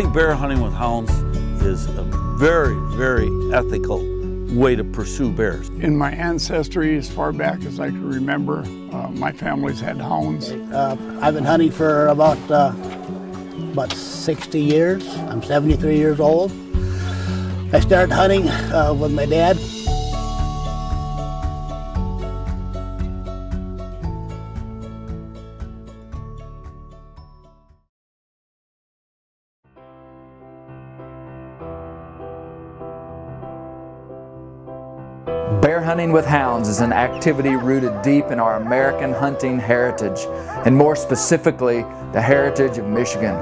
think bear hunting with hounds is a very, very ethical way to pursue bears. In my ancestry, as far back as I can remember, uh, my family's had hounds. Uh, I've been hunting for about uh, about 60 years. I'm 73 years old. I started hunting uh, with my dad. Is an activity rooted deep in our American hunting heritage, and more specifically, the heritage of Michigan.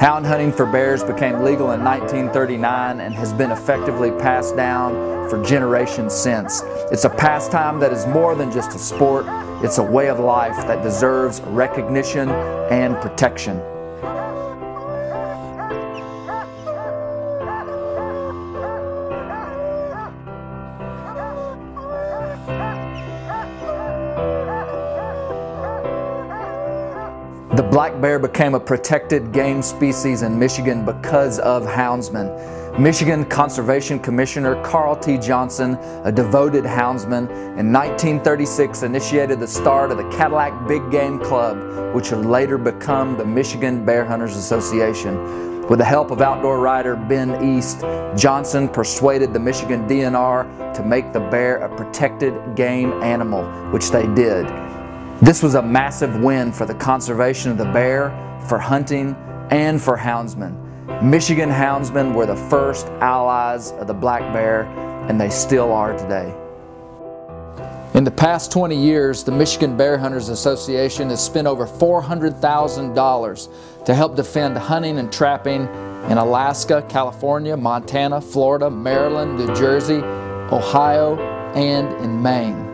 Hound hunting for bears became legal in 1939 and has been effectively passed down for generations since. It's a pastime that is more than just a sport, it's a way of life that deserves recognition and protection. The black bear became a protected game species in Michigan because of houndsmen. Michigan Conservation Commissioner Carl T. Johnson, a devoted houndsman, in 1936 initiated the start of the Cadillac Big Game Club, which would later become the Michigan Bear Hunters Association. With the help of outdoor writer Ben East, Johnson persuaded the Michigan DNR to make the bear a protected game animal, which they did. This was a massive win for the conservation of the bear, for hunting, and for houndsmen. Michigan houndsmen were the first allies of the black bear, and they still are today. In the past 20 years, the Michigan Bear Hunters Association has spent over $400,000 to help defend hunting and trapping in Alaska, California, Montana, Florida, Maryland, New Jersey, Ohio, and in Maine.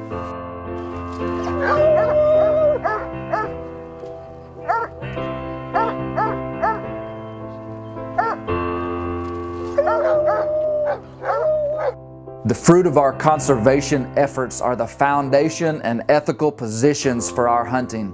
The fruit of our conservation efforts are the foundation and ethical positions for our hunting.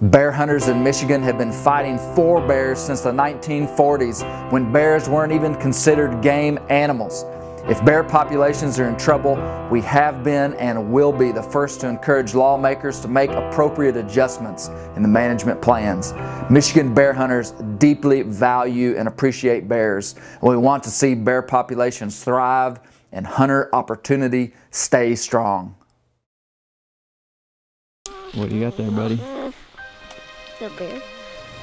Bear hunters in Michigan have been fighting for bears since the 1940s when bears weren't even considered game animals. If bear populations are in trouble, we have been and will be the first to encourage lawmakers to make appropriate adjustments in the management plans. Michigan bear hunters deeply value and appreciate bears. We want to see bear populations thrive and hunter opportunity stay strong. What do you got there, buddy? The bear.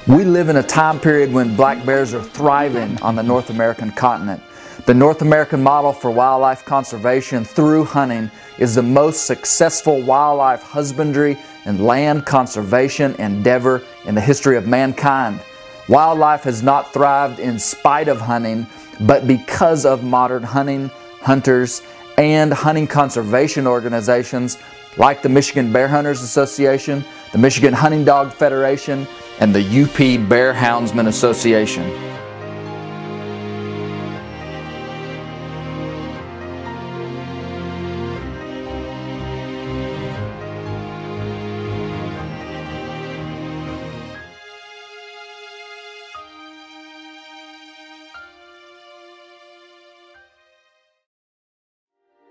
We live in a time period when black bears are thriving on the North American continent. The North American model for wildlife conservation through hunting is the most successful wildlife husbandry and land conservation endeavor in the history of mankind. Wildlife has not thrived in spite of hunting, but because of modern hunting, hunters, and hunting conservation organizations like the Michigan Bear Hunters Association, the Michigan Hunting Dog Federation, and the UP Bear Houndsman Association.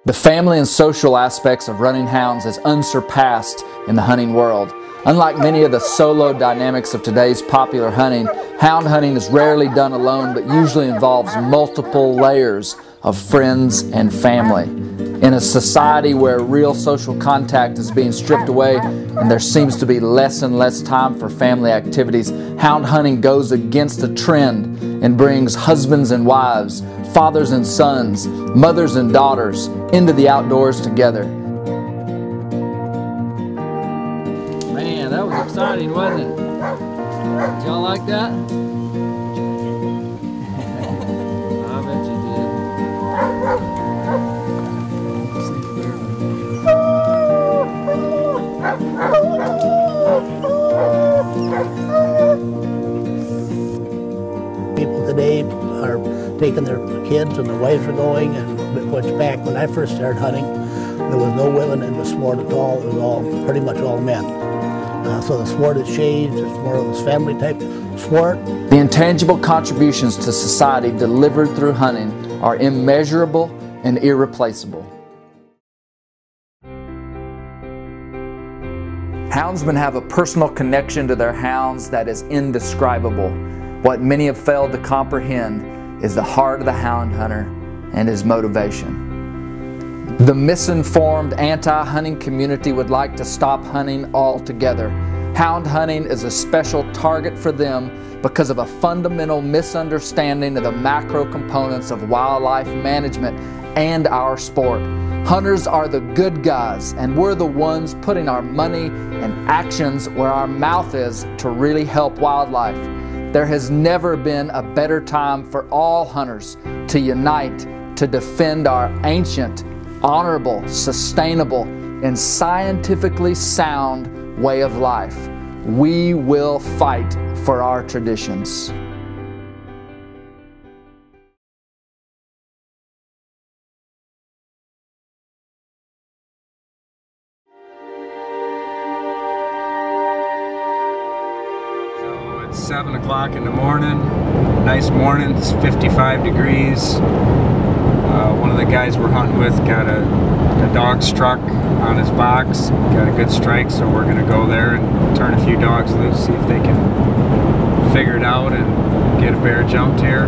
The family and social aspects of running hounds is unsurpassed in the hunting world. Unlike many of the solo dynamics of today's popular hunting, hound hunting is rarely done alone but usually involves multiple layers of friends and family. In a society where real social contact is being stripped away and there seems to be less and less time for family activities, hound hunting goes against the trend and brings husbands and wives, fathers and sons, mothers and daughters into the outdoors together. Man, that was exciting, wasn't it? Y'all like that? Taking their kids and their wives are going, and which back when I first started hunting, there was no women in the sport at all. It was all pretty much all men. Uh, so the sport has changed. It's more of a family type sport. The intangible contributions to society delivered through hunting are immeasurable and irreplaceable. Houndsmen have a personal connection to their hounds that is indescribable. What many have failed to comprehend is the heart of the hound hunter and his motivation. The misinformed anti-hunting community would like to stop hunting altogether. Hound hunting is a special target for them because of a fundamental misunderstanding of the macro components of wildlife management and our sport. Hunters are the good guys, and we're the ones putting our money and actions where our mouth is to really help wildlife. There has never been a better time for all hunters to unite to defend our ancient, honorable, sustainable, and scientifically sound way of life. We will fight for our traditions. O'clock in the morning. Nice morning, it's 55 degrees. Uh, one of the guys we're hunting with got a, a dog struck on his box. Got a good strike, so we're going to go there and turn a few dogs loose, see if they can figure it out and get a bear jumped here.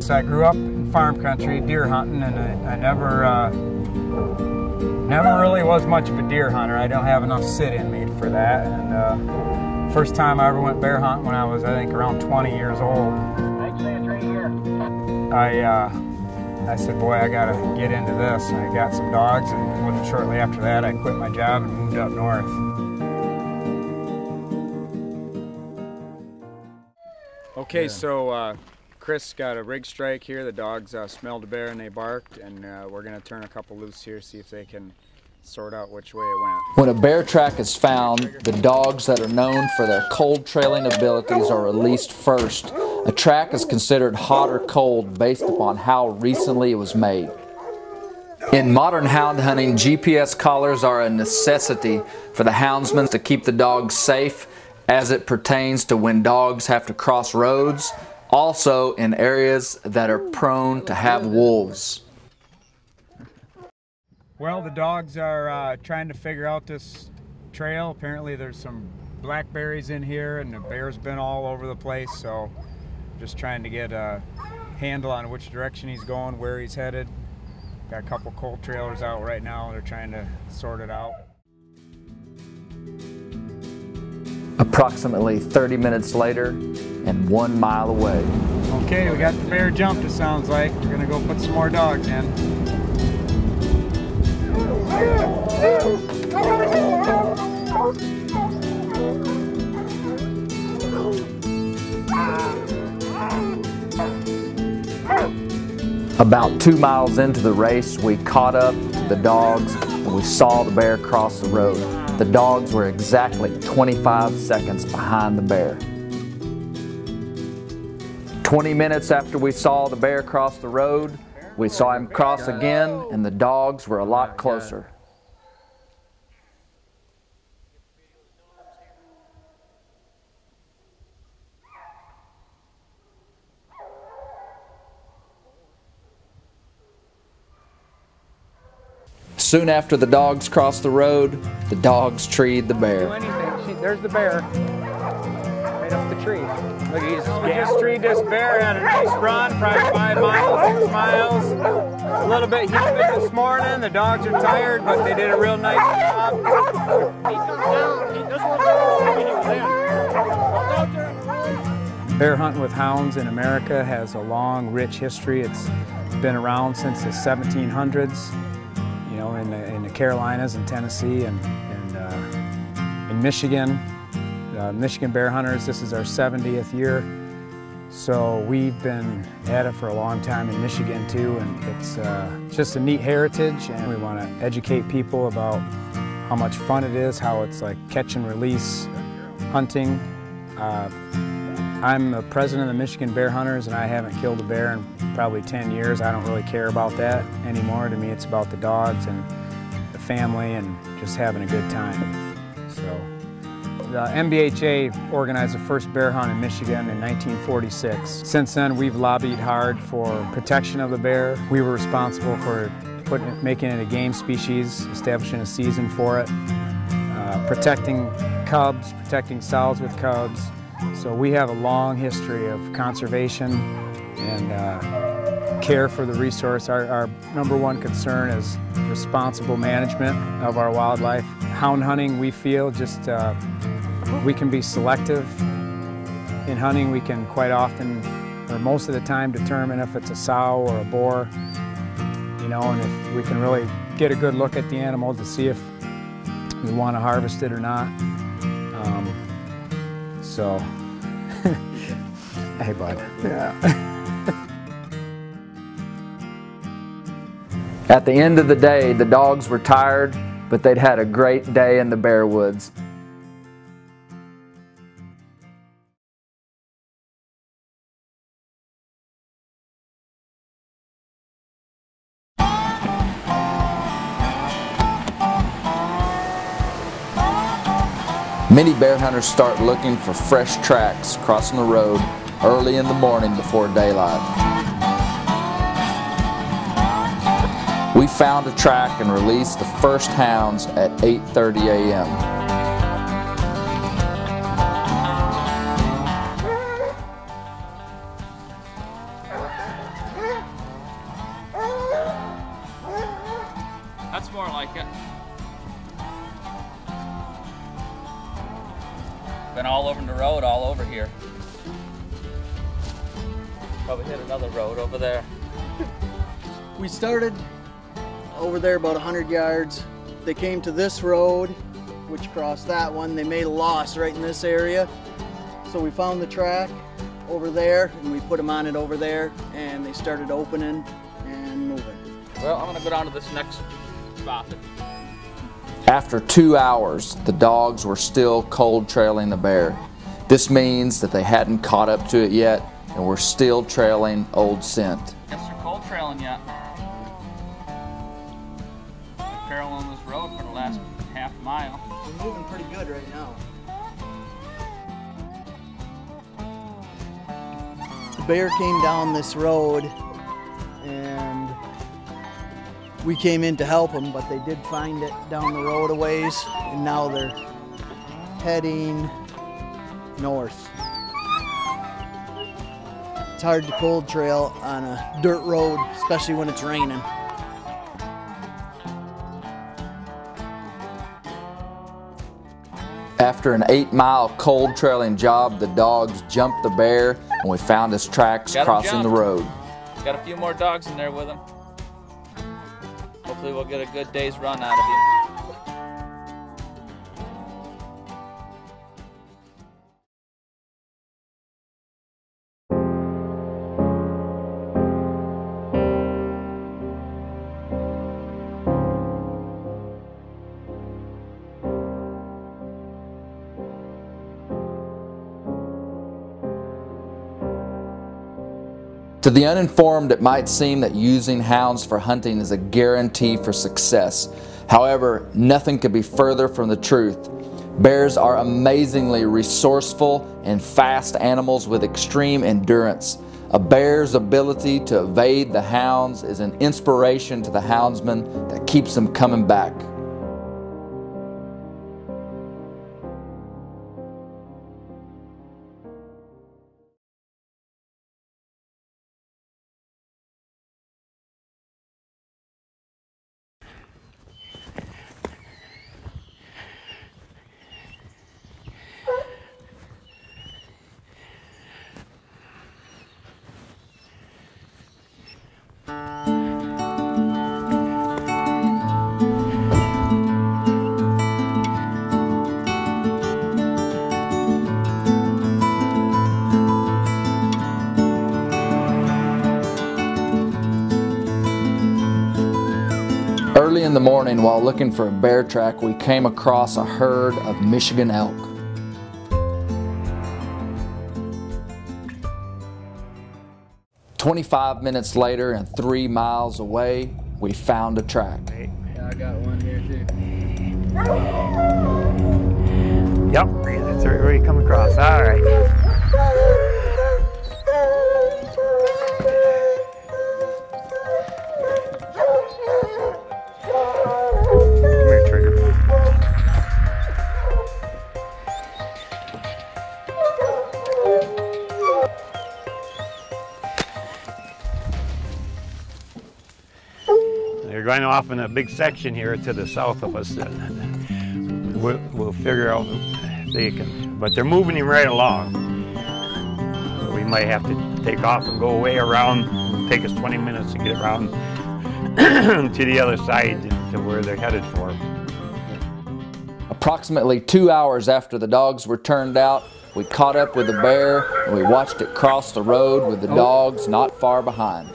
So I grew up in farm country, deer hunting, and I, I never, uh, never really was much of a deer hunter. I don't have enough sit in me for that. And uh, first time I ever went bear hunting when I was, I think, around 20 years old. I, uh, I said, boy, I gotta get into this. And I got some dogs, and shortly after that, I quit my job and moved up north. Okay, so uh, Chris got a rig strike here. The dogs uh, smelled a bear and they barked, and uh, we're gonna turn a couple loose here, see if they can sort out which way it went. When a bear track is found, the dogs that are known for their cold trailing abilities are released first. A track is considered hot or cold based upon how recently it was made. In modern hound hunting, GPS collars are a necessity for the houndsman to keep the dogs safe as it pertains to when dogs have to cross roads, also in areas that are prone to have wolves. Well, the dogs are uh, trying to figure out this trail. Apparently, there's some blackberries in here, and the bear's been all over the place. So, just trying to get a handle on which direction he's going, where he's headed. Got a couple cold trailers out right now. They're trying to sort it out. Approximately 30 minutes later, and one mile away. Okay, we got the bear jumped. It sounds like we're gonna go put some more dogs in. About two miles into the race, we caught up to the dogs and we saw the bear cross the road. The dogs were exactly 25 seconds behind the bear. 20 minutes after we saw the bear cross the road, we saw him cross again and the dogs were a lot closer. Soon after the dogs crossed the road, the dogs treed the Do bear. anything. See, there's the bear. Right up the tree. Look, he's we just treed this bear. Had a nice run, probably five miles, six miles. A little bit humid this morning. The dogs are tired, but they did a real nice job. He comes down. He doesn't want to go Bear hunting with hounds in America has a long, rich history. It's been around since the 1700s. In the, in the Carolinas and Tennessee and, and uh, in Michigan. Uh, Michigan Bear Hunters, this is our 70th year. So we've been at it for a long time in Michigan too, and it's uh, just a neat heritage, and we want to educate people about how much fun it is, how it's like catch and release hunting. Uh, I'm the president of the Michigan Bear Hunters, and I haven't killed a bear in probably 10 years. I don't really care about that anymore. To me, it's about the dogs and the family and just having a good time. So the MBHA organized the first bear hunt in Michigan in 1946. Since then, we've lobbied hard for protection of the bear. We were responsible for putting, making it a game species, establishing a season for it, uh, protecting cubs, protecting sows with cubs. So we have a long history of conservation and uh, care for the resource. Our, our number one concern is responsible management of our wildlife. Hound hunting, we feel, just uh, we can be selective. In hunting, we can quite often, or most of the time, determine if it's a sow or a boar, you know, and if we can really get a good look at the animal to see if we want to harvest it or not. So, hey, bud. Yeah. At the end of the day, the dogs were tired, but they'd had a great day in the bear woods. Many bear hunters start looking for fresh tracks crossing the road early in the morning before daylight. We found a track and released the first hounds at 8.30 a.m. Probably hit another road over there. We started over there about 100 yards. They came to this road, which crossed that one. They made a loss right in this area. So we found the track over there and we put them on it over there and they started opening and moving. Well, I'm gonna go down to this next spot. After two hours, the dogs were still cold trailing the bear. This means that they hadn't caught up to it yet and were still trailing old scent. Guess they're cold trailing yet. Paralleling this road for the last half mile. We're moving pretty good right now. The bear came down this road and we came in to help them, but they did find it down the road a ways and now they're heading north. It's hard to cold trail on a dirt road, especially when it's raining. After an eight mile cold trailing job, the dogs jumped the bear and we found his tracks Got 'em crossing the road. Got a few more dogs in there with him. Hopefully we'll get a good day's run out of you. To the uninformed, it might seem that using hounds for hunting is a guarantee for success. However, nothing could be further from the truth. Bears are amazingly resourceful and fast animals with extreme endurance. A bear's ability to evade the hounds is an inspiration to the houndsman that keeps them coming back. While looking for a bear track, we came across a herd of Michigan elk. Twenty-five minutes later and three miles away, we found a track. Yeah, I got one here too. Yep, that's where you come across. All right. They're off in a big section here to the south of us. and We'll, we'll figure out if they can, but they're moving him right along. We might have to take off and go away around. It'll take us 20 minutes to get around to the other side to where they're headed for. Approximately two hours after the dogs were turned out, we caught up with the bear and we watched it cross the road with the oh. dogs not far behind.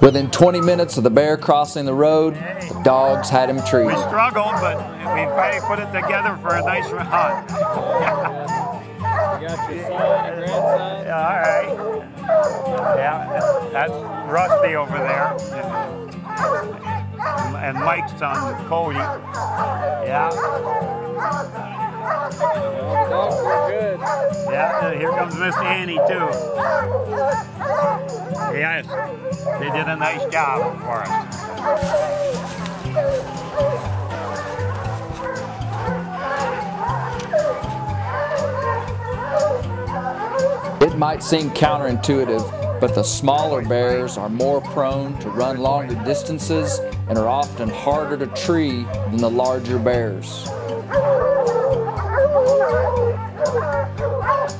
Within 20 minutes of the bear crossing the road, the dogs had him treated. We struggled, but we finally put it together for a nice hunt. You got your son and grandson. Yeah, all right. Yeah, that's Rusty over there. And Mike's son, Cody. Yeah, Good. yeah, here comes Miss Annie too. Yes, they did a nice job for us. It might seem counterintuitive, but the smaller bears are more prone to run longer distances and are often harder to tree than the larger bears.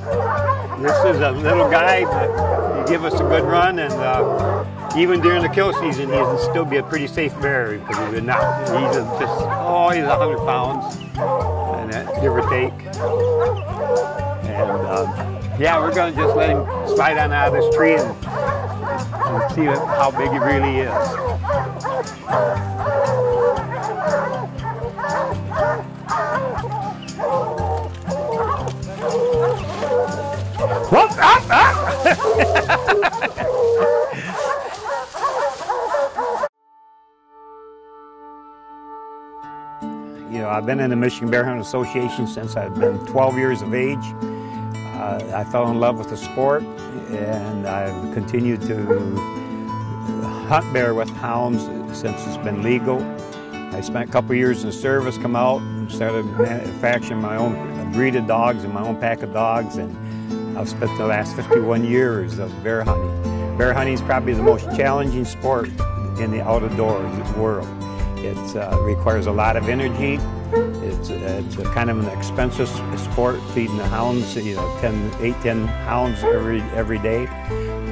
This is a little guy, that he give us a good run, and uh, even during the kill season, he can still be a pretty safe bear because he's not. He's just oh, he's a hundred pounds, and that, give or take. And uh, yeah, we're gonna just let him slide on out of this tree and, and see how big he really is. Up. You know, I've been in the Michigan Bear Hunting Association since I've been 12 years of age. Uh, I fell in love with the sport, and I've continued to hunt bear with hounds since it's been legal. I spent a couple years in service, come out and started manufacturing my own breed of dogs and my own pack of dogs, and I've spent the last 51 years of bear hunting. Bear hunting is probably the most challenging sport in the outdoors world. It uh, requires a lot of energy. It's, it's kind of an expensive sport, feeding the hounds, you know, 10, 8, 10 hounds every every day.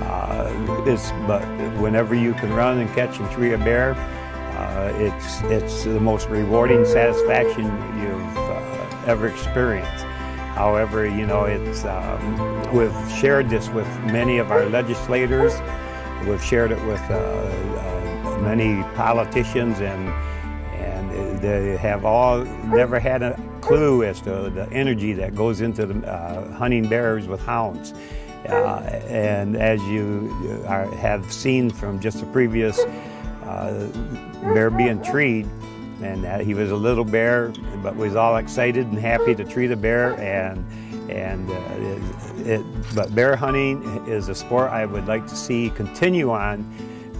Uh, it's, but whenever you can run and catch and tree a bear, uh, it's, it's the most rewarding satisfaction you've uh, ever experienced. However, you know, it's, um, we've shared this with many of our legislators. We've shared it with uh, uh, many politicians and and they have all never had a clue as to the energy that goes into the, uh, hunting bears with hounds. Uh, and as you are, have seen from just the previous uh, bear being treed, and that he was a little bear, but was all excited and happy to treat a bear. And and uh, it, it, but bear hunting is a sport I would like to see continue on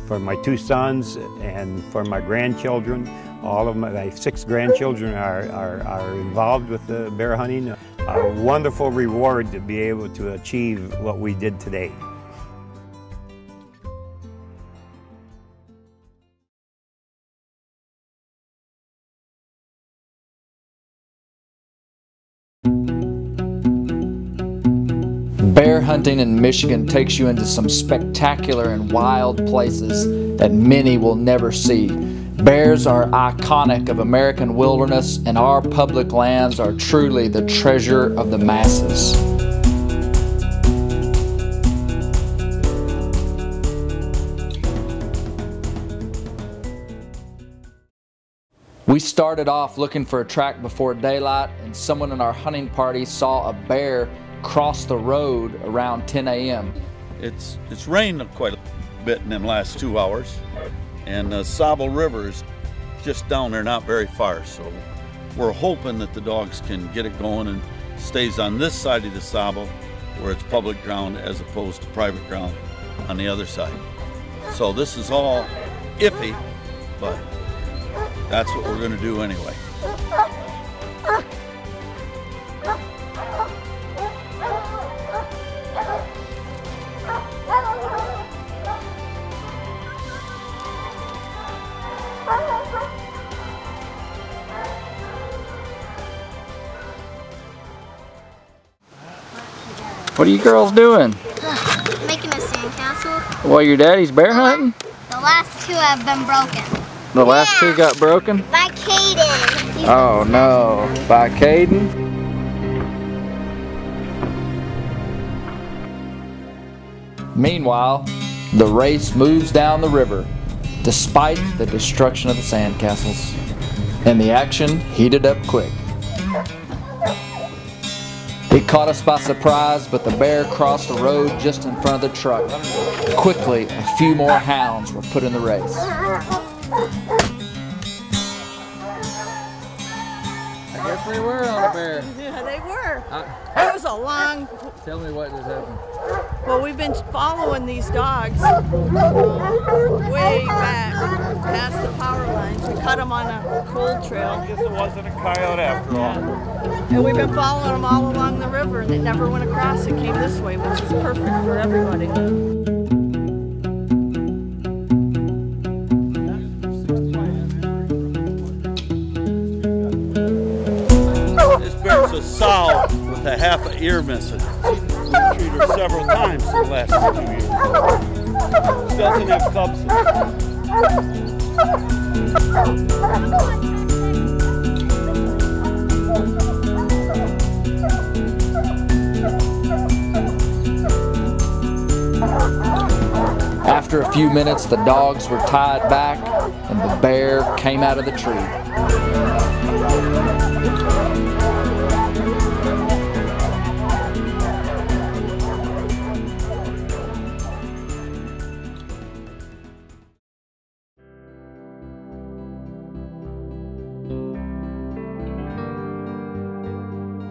for my two sons and for my grandchildren. All of my, my six grandchildren are, are, are involved with the bear hunting. A wonderful reward to be able to achieve what we did today. Hunting in Michigan takes you into some spectacular and wild places that many will never see. Bears are iconic of American wilderness, and our public lands are truly the treasure of the masses. We started off looking for a track before daylight, and someone in our hunting party saw a bear cross the road around 10 a.m. It's it's rained quite a bit in them last two hours, and uh, the Sable River is just down there, not very far. So we're hoping that the dogs can get it going and stays on this side of the Sable where it's public ground as opposed to private ground on the other side. So this is all iffy, but that's what we're gonna do anyway. What are you girls doing? Making a sandcastle. While your daddy's bear hunting? The last two have been broken. The last two got broken? By Caden. Oh no. By Caden? Meanwhile, the race moves down the river, despite the destruction of the sandcastles. And the action heated up quick. It caught us by surprise, but the bear crossed the road just in front of the truck. Quickly, a few more hounds were put in the race. I they were on a bear. Yeah, they were. Uh, It was a long, tell me what just happened. well, we've been following these dogs way back past the power lines. We cut them on a cold trail. I guess it wasn't a coyote after all. And we've been following them all along the river and it never went across. It came this way, which is perfect for everybody. A sow with a half a ear missing. We've treated her several times in the last two years. She doesn't have cubs. After a few minutes, the dogs were tied back and the bear came out of the tree.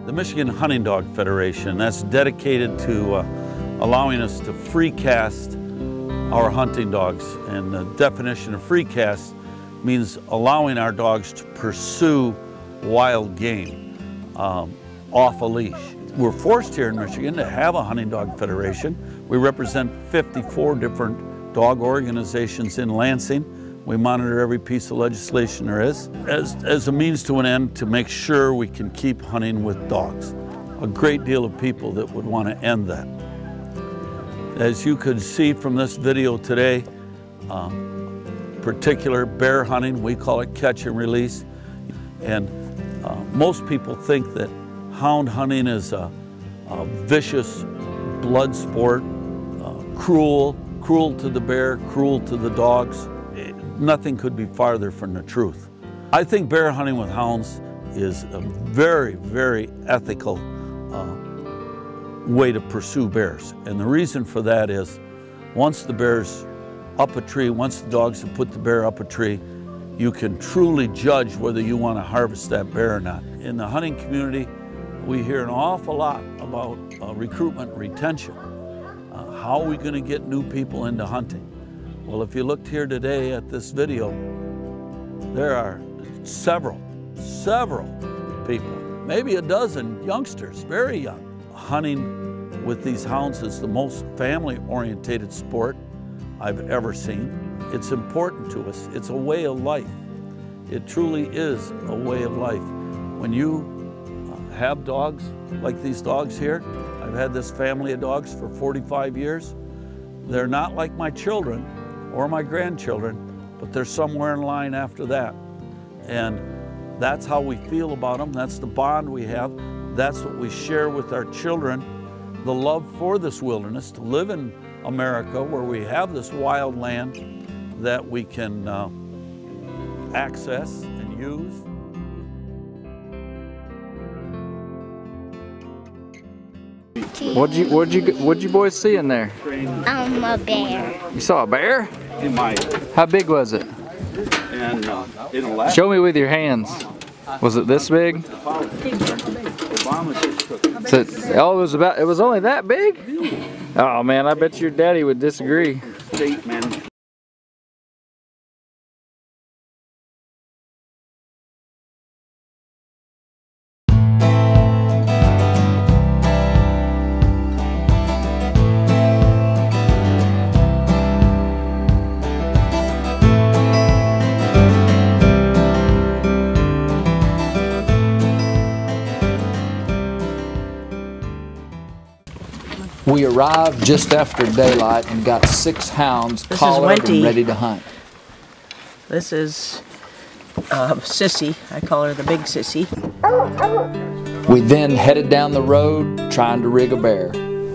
The Michigan Hunting Dog Federation, that's dedicated to uh, allowing us to free cast our hunting dogs. And the definition of free cast means allowing our dogs to pursue wild game um, off a leash. We're forced here in Michigan to have a hunting dog federation. We represent 54 different dog organizations in Lansing. We monitor every piece of legislation there is as, as a means to an end to make sure we can keep hunting with dogs. A great deal of people that would want to end that. As you could see from this video today, um, particular bear hunting, we call it catch and release. And uh, most people think that hound hunting is a, a vicious blood sport, uh, cruel, cruel to the bear, cruel to the dogs. Nothing could be farther from the truth. I think bear hunting with hounds is a very, very ethical uh, way to pursue bears. And the reason for that is once the bear's up a tree, once the dogs have put the bear up a tree, you can truly judge whether you want to harvest that bear or not. In the hunting community, we hear an awful lot about uh, recruitment retention. Uh, how are we going to get new people into hunting? Well, if you looked here today at this video, there are several, several people, maybe a dozen youngsters, very young. Hunting with these hounds is the most family orientated sport I've ever seen. It's important to us, it's a way of life. It truly is a way of life. When you uh, have dogs like these dogs here, I've had this family of dogs for 45 years. They're not like my children or my grandchildren, but they're somewhere in line after that. And that's how we feel about them. That's the bond we have. That's what we share with our children the love for this wilderness, to live in America where we have this wild land that we can uh, access and use. What'd you what'd you what'd you boys see in there? I'm a bear. You saw a bear? In my How big was it? and uh, last Show me with your hands. Was it this big? So, oh, it was about. It was only that big. Oh man, I bet your daddy would disagree. We arrived just after daylight and got six hounds This collared and ready to hunt. This is uh, Sissy. I call her the big Sissy. We then headed down the road trying to rig a bear.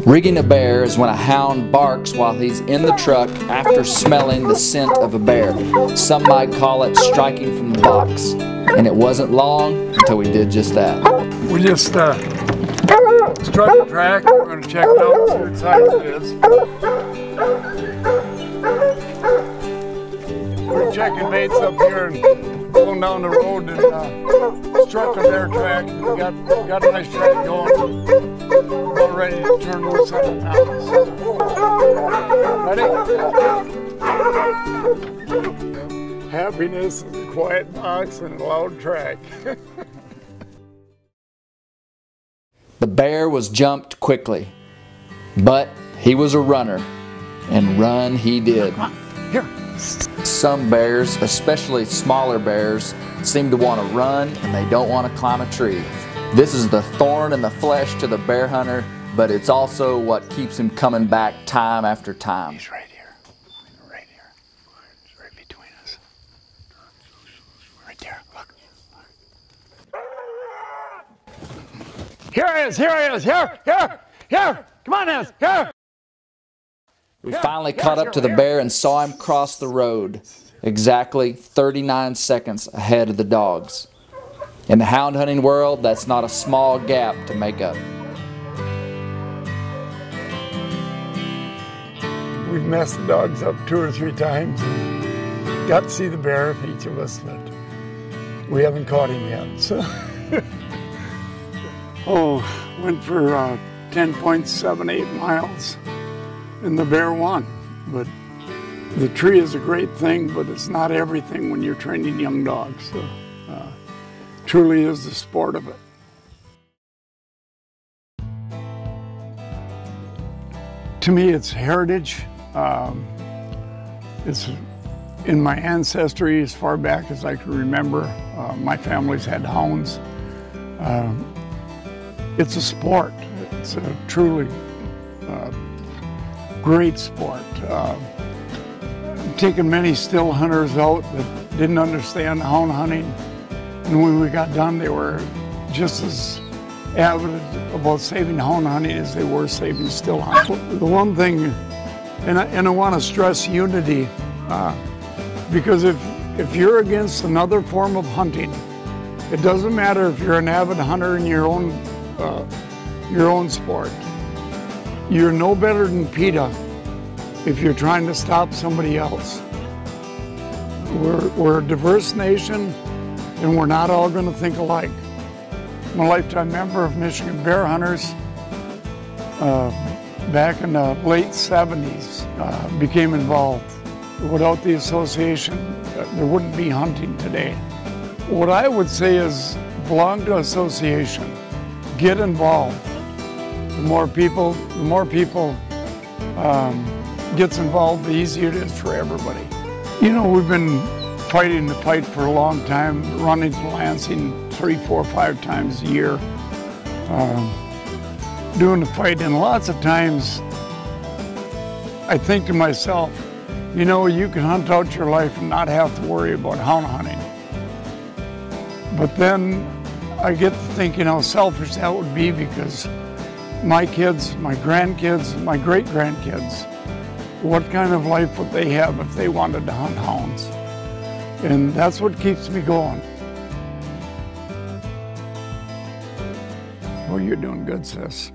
Rigging a bear is when a hound barks while he's in the truck after smelling the scent of a bear. Some might call it striking from the box. And it wasn't long until we did just that. We just uh, struck the track. We're going to check it out, see what size it is. We're checking baits up here and going down the road and uh, struck a bear track. We got, got a nice track going. We're about ready to turn loose on the. Ready? Happiness is a quiet box and a loud track. The bear was jumped quickly, but he was a runner, and run he did. Some bears, especially smaller bears, seem to want to run and they don't want to climb a tree. This is the thorn in the flesh to the bear hunter, but it's also what keeps him coming back time after time. He's right here. Right here. It's right between us. Right there. Look. Here he is. Here he is. Here. Here. Here. Come on, Ez. Here. We finally caught up to the bear and saw him cross the road, exactly 39 seconds ahead of the dogs. In the hound hunting world, that's not a small gap to make up. We've messed the dogs up two or three times. Got to see the bear, each of us, but we haven't caught him yet. So, oh, went for uh, 10.78 miles, and the bear won. But the tree is a great thing, but it's not everything when you're training young dogs. So, uh, truly is the sport of it. To me, it's heritage. Um, it's in my ancestry as far back as I can remember. Uh, my family's had hounds. Um, it's a sport. It's a truly uh, great sport. Uh, I've taken many still hunters out that didn't understand hound hunting, and when we got done, they were just as avid about saving hound hunting as they were saving still hunting. The one thing, and I, and I want to stress unity, uh, because if if you're against another form of hunting, it doesn't matter if you're an avid hunter in your own uh, your own sport. You're no better than PETA if you're trying to stop somebody else. We're, we're a diverse nation and we're not all going to think alike. I'm a lifetime member of Michigan Bear Hunters. Uh, back in the late 70s, uh, became involved. Without the association, uh, there wouldn't be hunting today. What I would say is belong to association, get involved. The more people, the more people um, gets involved, the easier it is for everybody. You know, we've been fighting the fight for a long time, running to Lansing three, four, five times a year, um, doing the fight, and lots of times I think to myself, you know, you can hunt out your life and not have to worry about hound hunting. But then I get to thinking how selfish that would be because my kids, my grandkids, my great grandkids, what kind of life would they have if they wanted to hunt hounds? And that's what keeps me going. Well, you're doing good, sis.